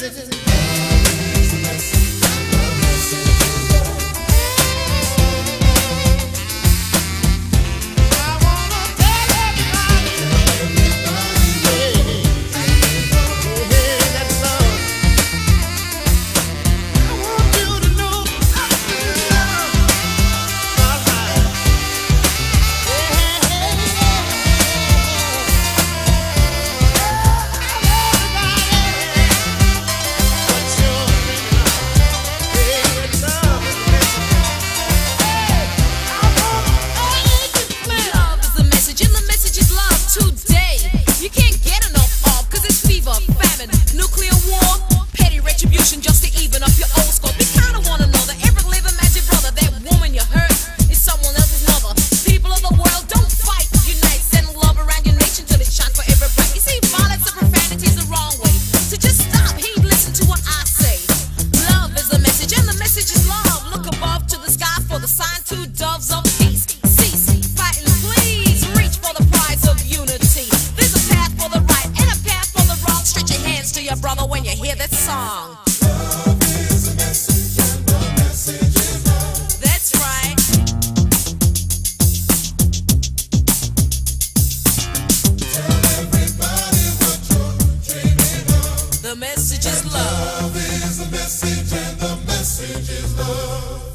citizens. the message is love. Love is the message, and the message is love.